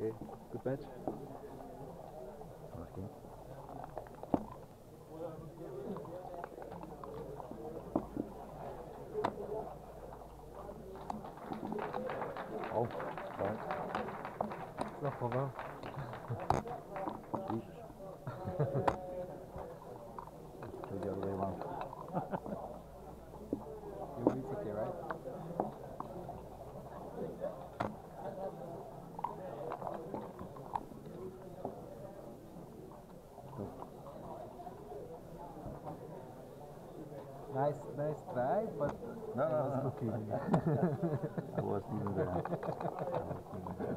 Okay, good match. Okay. Oh, sorry. Noch Romain. Ich. Nice, nice try, but No, I no, was no. looking. I wasn't even there. I wasn't even there.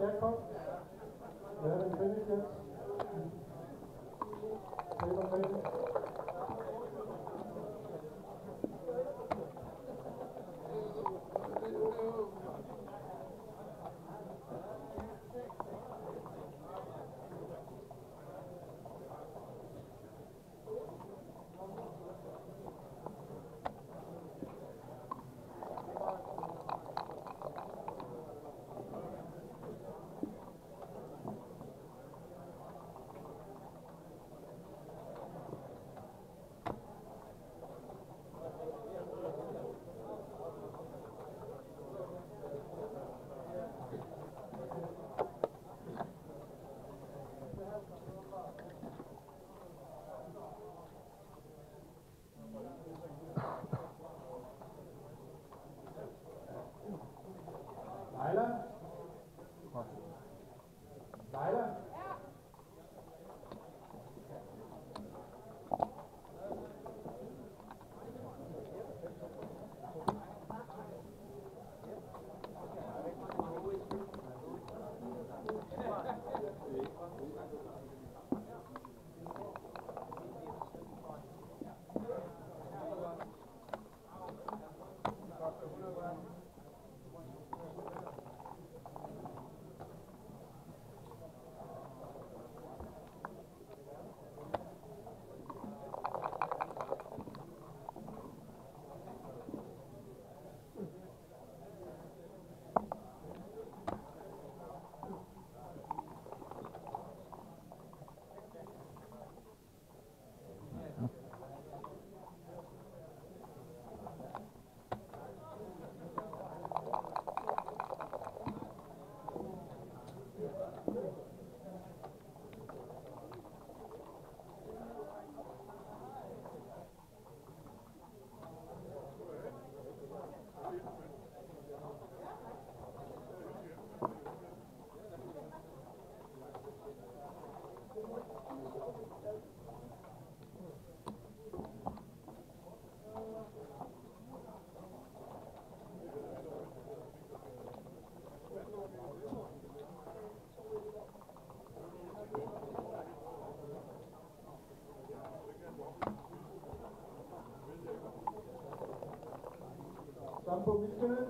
Jakob, Jörgen König jetzt. Sampo Mitkinen.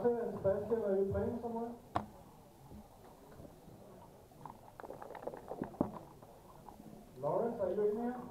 Martha and Sebastian, are you playing somewhere? Lawrence, are you in here?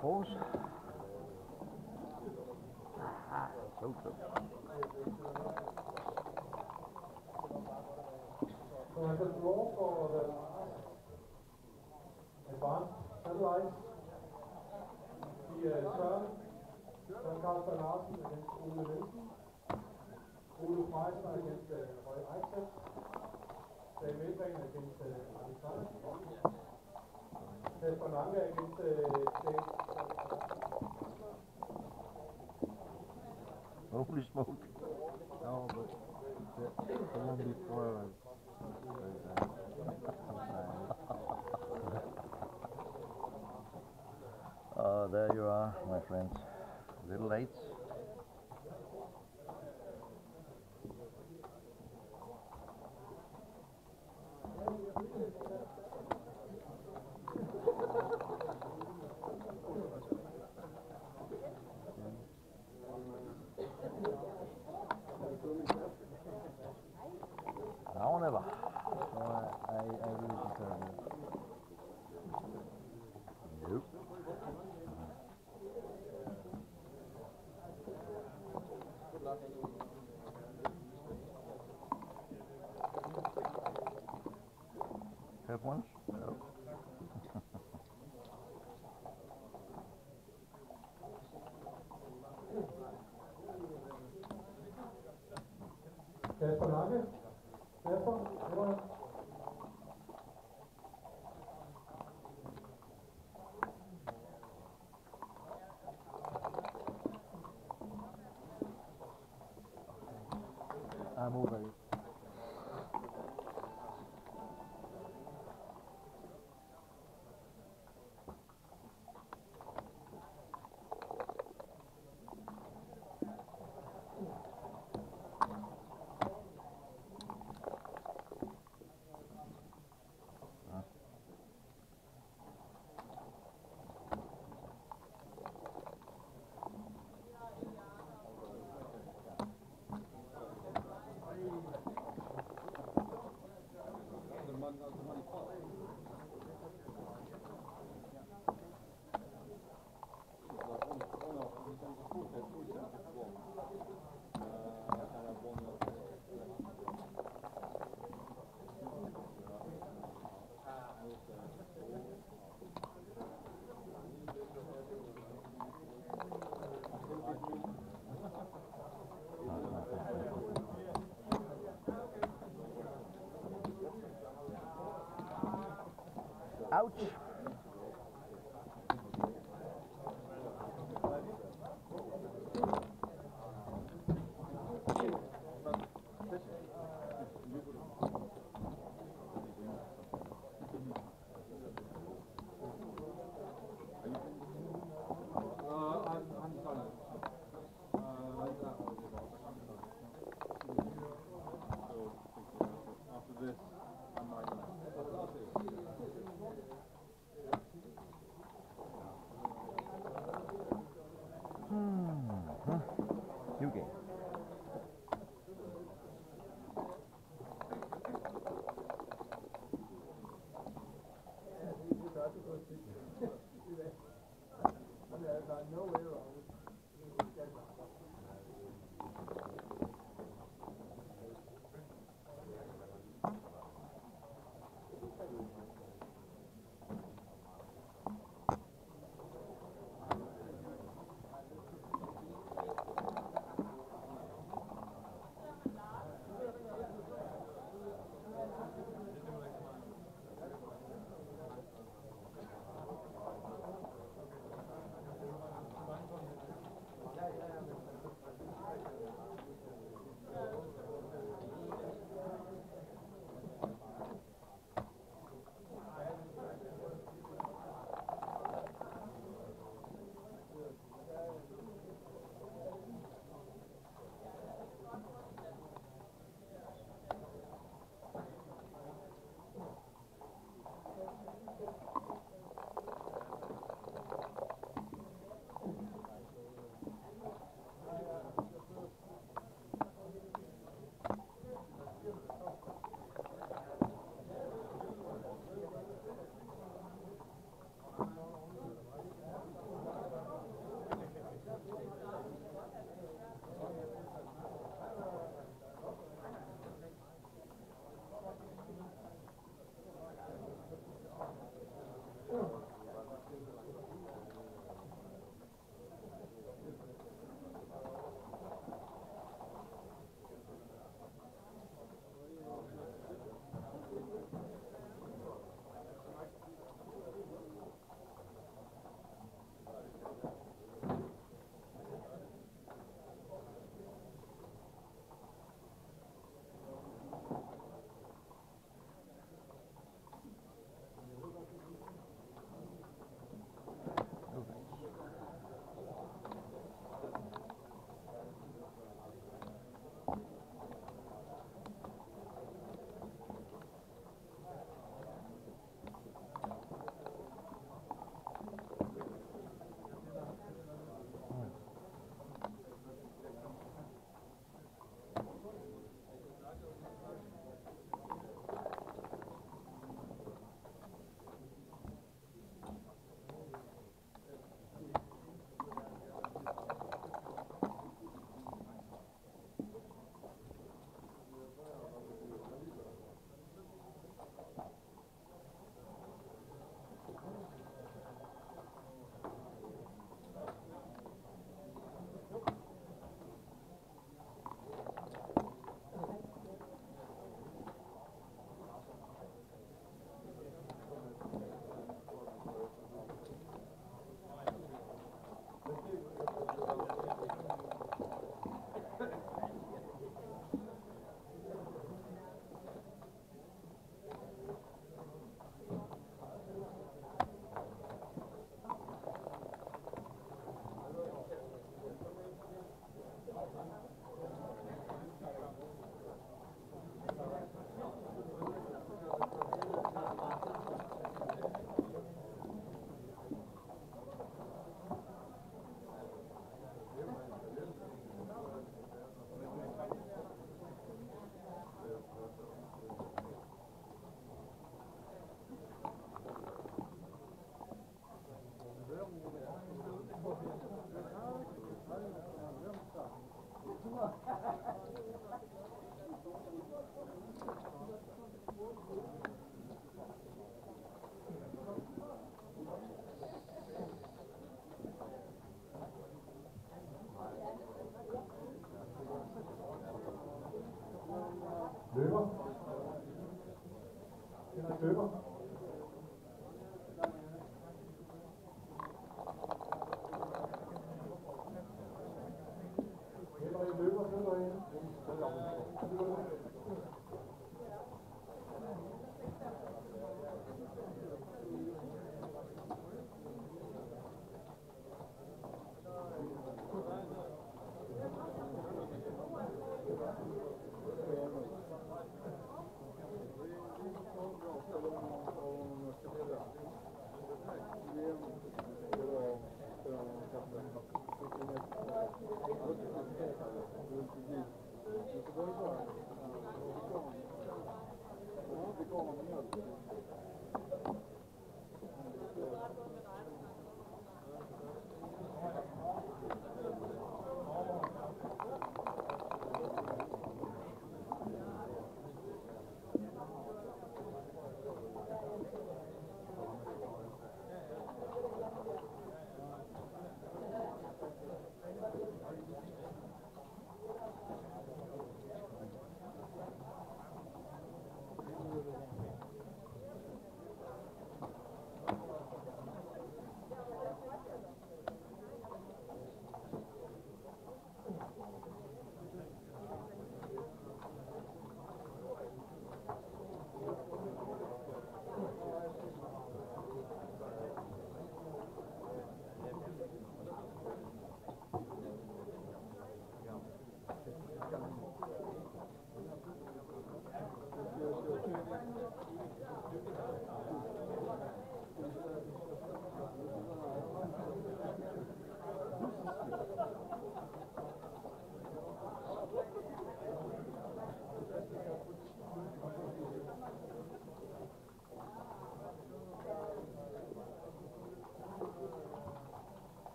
Force. Ah, so close. So as a draw for the advanced satellites, the Søren, Søren Carlsberg Larsen against Ole Nielsen, Ole Meisner against uh, Roy Eichstätt, Dave Midtbanen against uh, Alexander, Lange against uh, Holy smoke. No, but the, the one before was. was uh, Uh, there you are, my friends. A Little late. Ouch!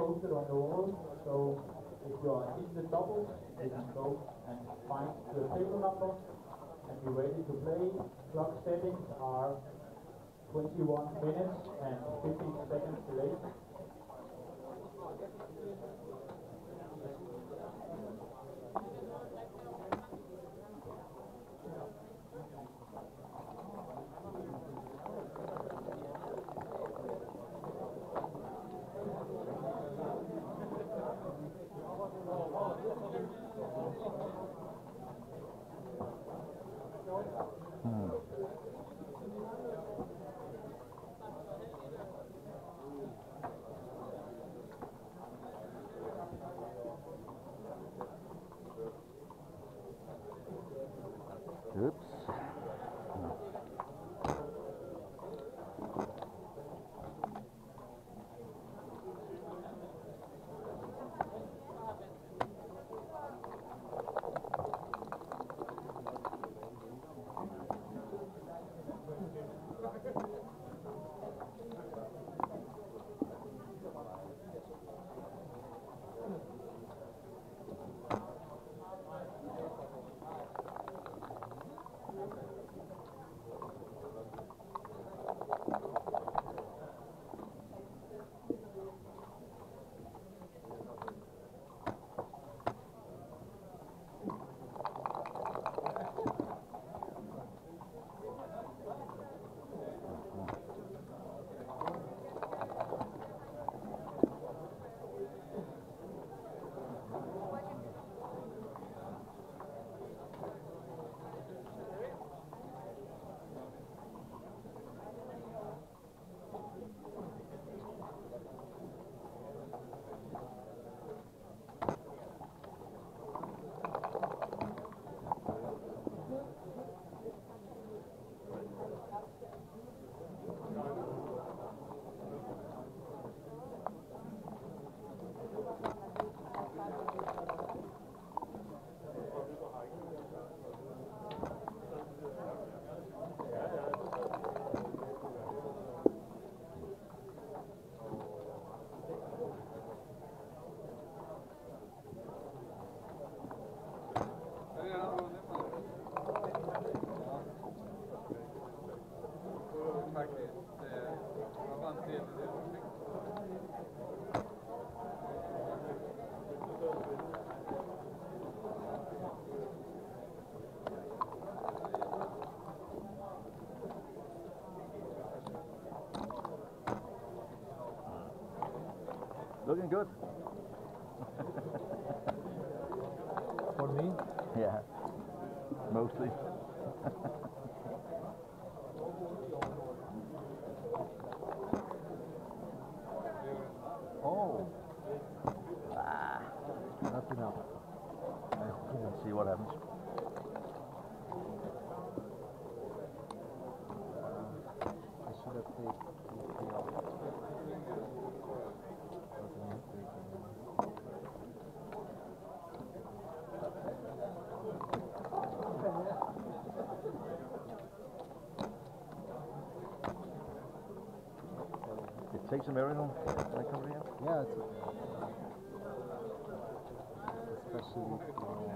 posted on the wall, so if you are in the doubles, you can go and find the table number and be ready to play. Clock settings are 21 minutes and 15 seconds delayed. Looking good. For me? Yeah. Mostly. Oh, Ah. not enough. Let's see what happens. I should have taken It takes a when I come here. Yeah, it's especially uh,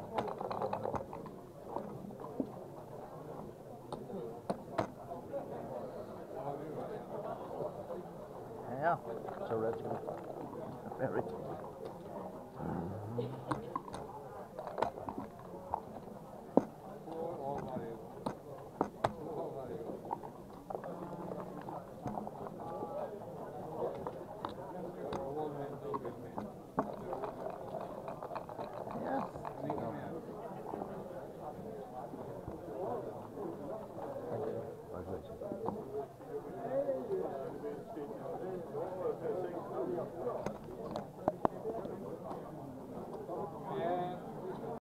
Yeah. So that's good. Very.